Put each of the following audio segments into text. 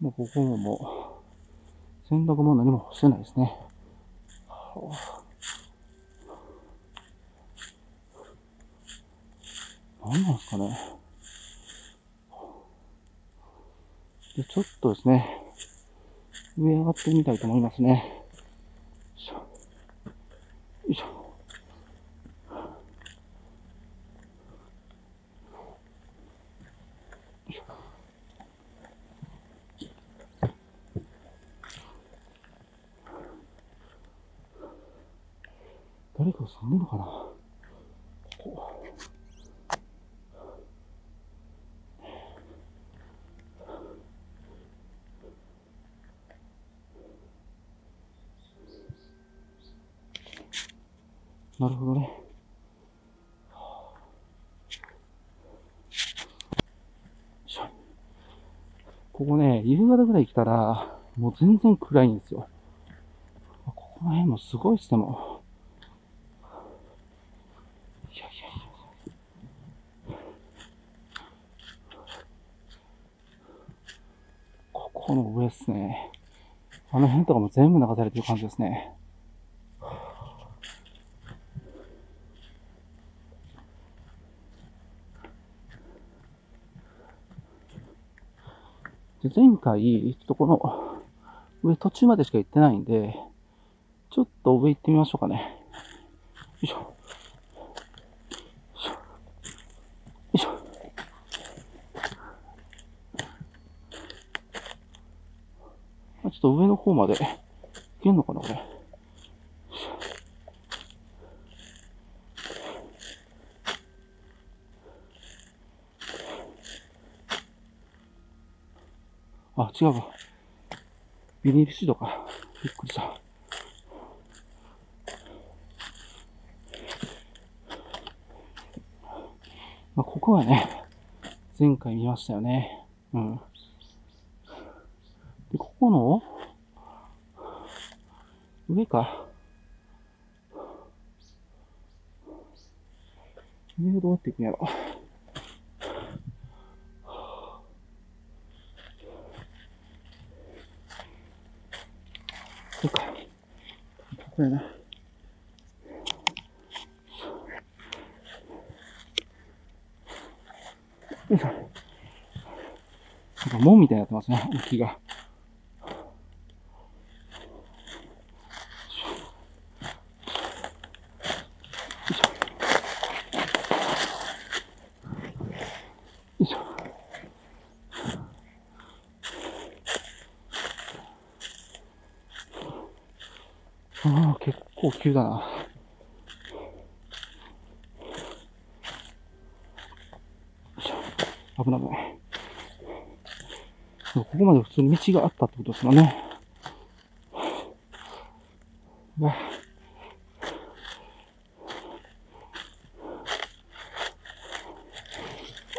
もうここももう、洗濯も何もしてないですね。何なんですかね。で、ちょっとですね、上上がってみたいと思いますね。よいしょ。よいしょ。誰か住んでるのかなここ。なるほどね。ここね、夕方ぐらい来たら、もう全然暗いんですよ。ここら辺もすごいっすね、もう。いやいやいや。ここの上っすね。あの辺とかも全部流されてる感じですね。で前回、ちょっとこの上途中までしか行ってないんで、ちょっと上行ってみましょうかね。よいしょ。ちょっと上の方まで行けんのかな、これ。あ、違うわ。ビニールシートか。びっくりした。まあ、ここはね、前回見ましたよね。うん。で、ここの、上か。上をどうやって行くんやろ。そっか。これな。よいしょ。なんか門みたいになってますね、木が。よいしょ。ああ、結構急だな。危ない危ない。ここまで普通に道があったってことですもんね。わ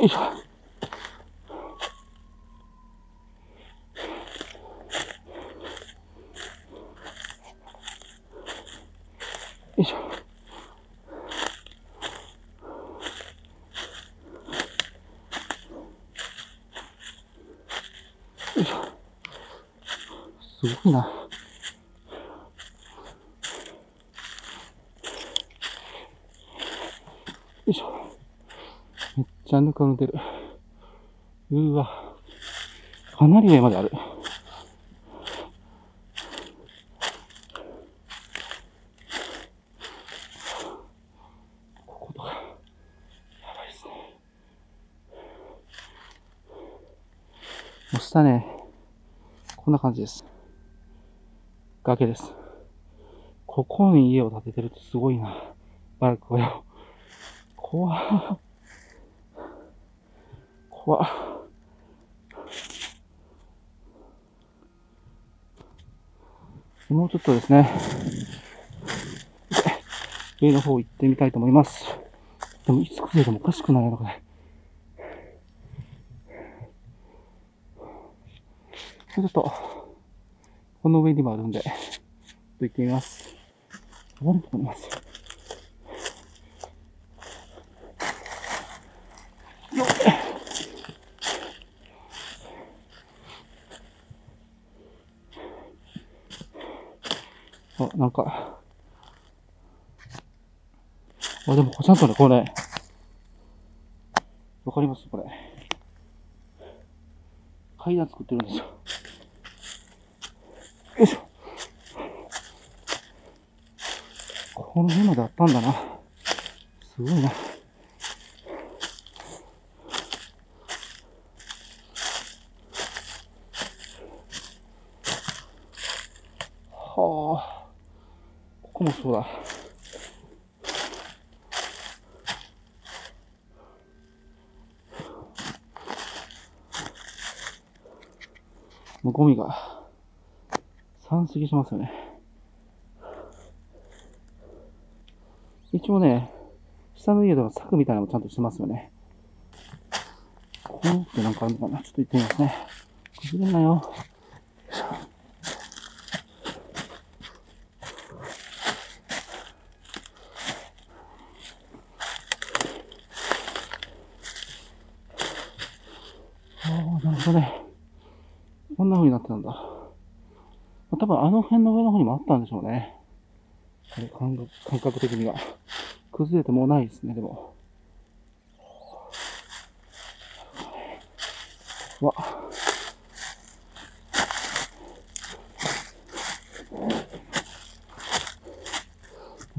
よいしょ。いしょ。よいしょ。すごいな。よいしょ。めっちゃぬかるんでる。うーわ。かなり上まである。こことか。やばいですね。もう下ね、こんな感じです。崖です。ここに家を建ててるってすごいな。バルクを。怖っ。怖っ。もうちょっとですね、上の方行ってみたいと思います。でも、いつ崩れてもおかしくないのかね。ちょっと、この上にもあるんで、ちょっと行ってみます。登れると思います？よっあ、なんか。あ、でも、ちゃんとね、これ。わかります？これ。階段作ってるんですよ。この辺まであったんだな。すごいな。はあ。ここもそうだ。もうゴミが散すぎしますよね。一応ね、下の家では柵みたいなのもちゃんとしてますよね。このってなんかあるのかな？ちょっと行ってみますね。崩れんなよ。ああ、なるほどね。こんな風になってたんだ。まあ多分あの辺の上の方にもあったんでしょうね。感覚感覚的には。崩れてもうないですね、でも。うわ。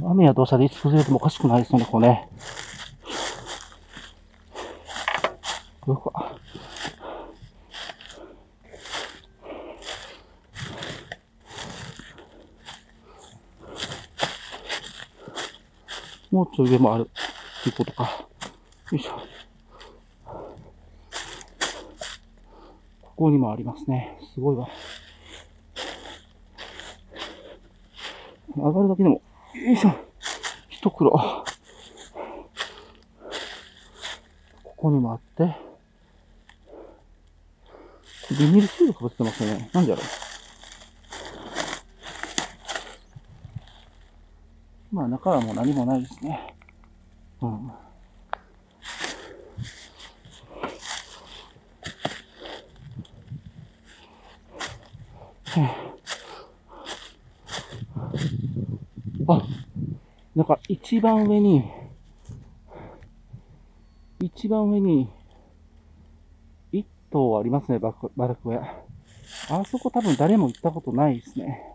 雨や土砂でいつ崩れてもおかしくないですよね、ここね。うわ。もうちょい上もあるっていうことか。よいしょ。ここにもありますね。すごいわ。上がるだけでも、よいしょ。一袋。ここにもあって、ビニールシールかぶってますよね。なんでやろう。まあ中はもう何もないですね。うん。あ、なんか一番上に、一番上に、一棟ありますね、バラバラク屋。あそこ多分誰も行ったことないですね。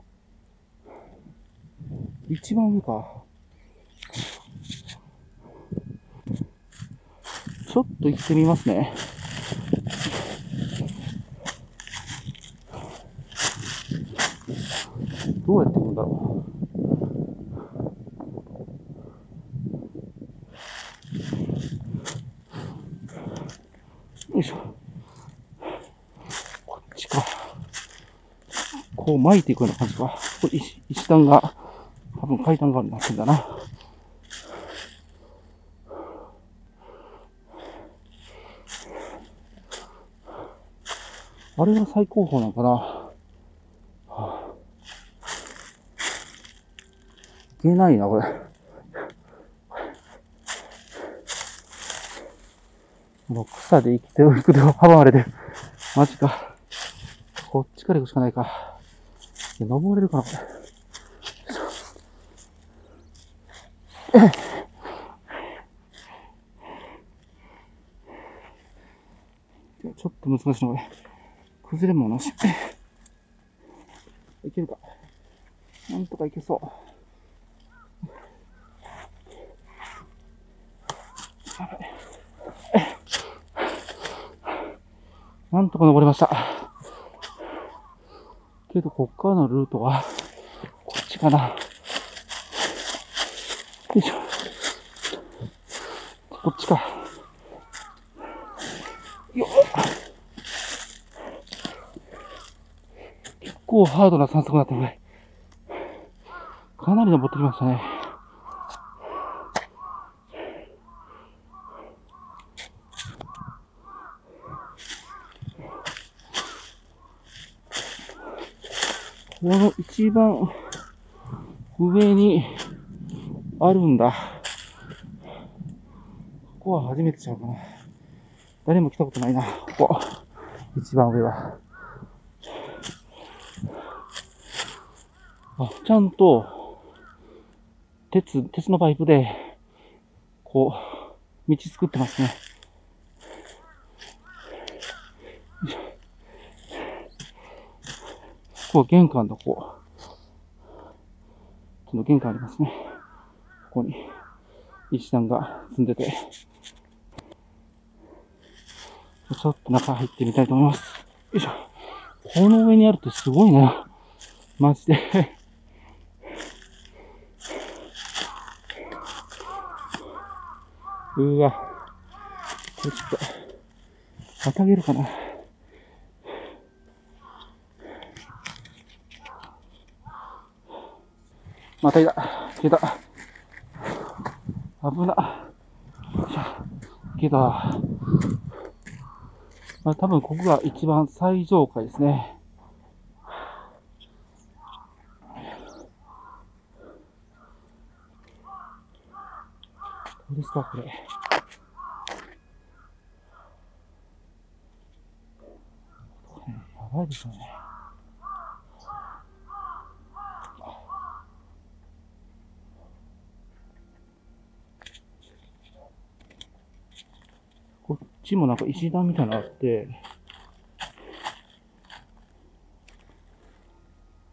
一番上か。ちょっと行ってみますね。どうやって行くんだろう。よいしょ。こっちか。こう巻いていくような感じか。これ石石段が、多分階段があるなってんだな。あれが最高峰なのかな、はあ、いけないな、これ。もう草で生きていくで阻まれて。マジか。こっちから行くしかないか。登れるかな、これ。ちょっと難しいな、これ。崩れもなし。いけるか。なんとかいけそう。なんとか登れました。けど、こっからのルートは、こっちかな。よいしょ。こっちか。よ。結構ハードな散策になってるね。かなり登ってきましたね。この一番上にあるんだ。ここは初めてちゃうかな。誰も来たことないな。ここ。一番上は。あ、ちゃんと、鉄、鉄のパイプで、こう、道作ってますね。ここ玄関のこう、ちょっと玄関ありますね。ここに、石段が積んでて、ちょっと中入ってみたいと思います。よいしょ。この上にあるってすごいね。マジでうわ。これちょっと、またげるかな。またいだ。消えた。危な。消えた。まあ、多分ここが一番最上階ですね。どうですか、これ。やばいですよね。こっちもなんか石段みたいなのあって、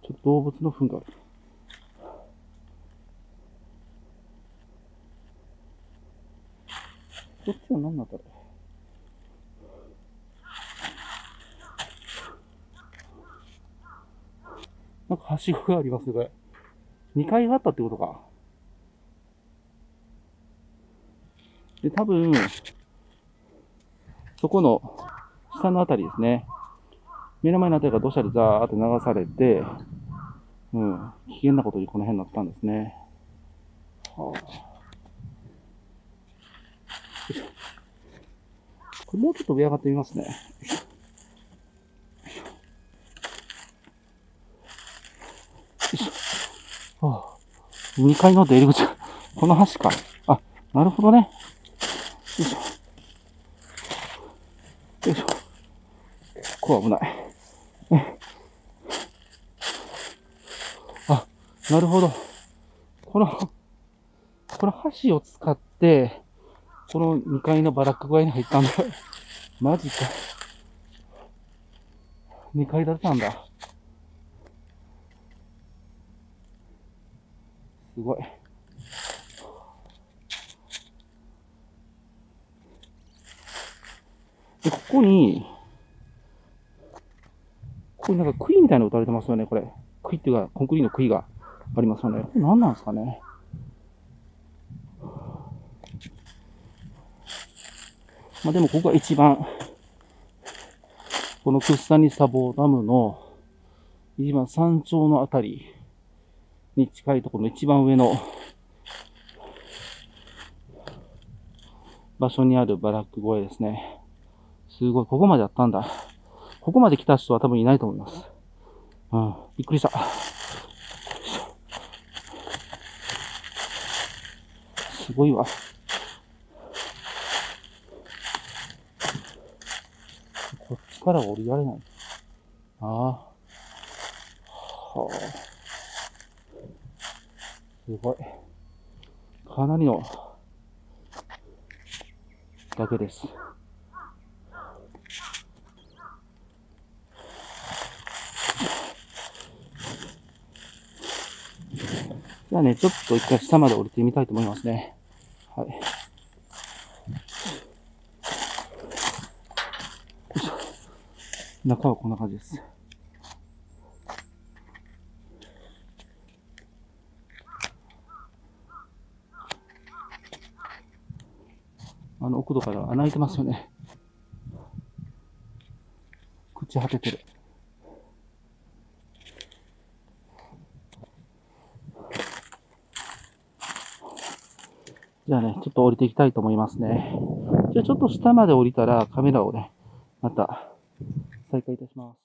ちょっと動物の糞がある。こっちは何なんだろう。なんかはしごがありますね、これ。2階があったってことか。で、多分、そこの下のあたりですね。目の前のあたりが土砂でザーッと流されて、うん、危険なことにこの辺になったんですね。はあこれもうちょっと上上がってみますね。はあ、2階の出入り口。この橋か。あ、なるほどね。よいしょ。よいしょ。結構危ない。あ、なるほど。この、この橋を使って、この2階のバラック小屋に入ったんだ。マジか。2階建てなんだ。すごい。で、ここに、ここになんか杭みたいなの打たれてますよね、これ。杭っていうか、コンクリートの杭がありますよね。これ何なんですかね。まあでもここが一番、このクッサニサボダムの一番山頂のあたりに近いところの一番上の場所にあるバラック小屋ですね。すごい、ここまであったんだ。ここまで来た人は多分いないと思います。うん、びっくりした。すごいわ。こっちから降りられない。ああ。はあ。すごい。かなりの崖です。あね、ちょっと一回下まで降りてみたいと思いますね。はい。中はこんな感じです。あの奥戸から穴開いてますよね。朽ち果ててる。じゃあね、ちょっと降りていきたいと思いますね。じゃあちょっと下まで降りたらカメラをね、また再開いたします。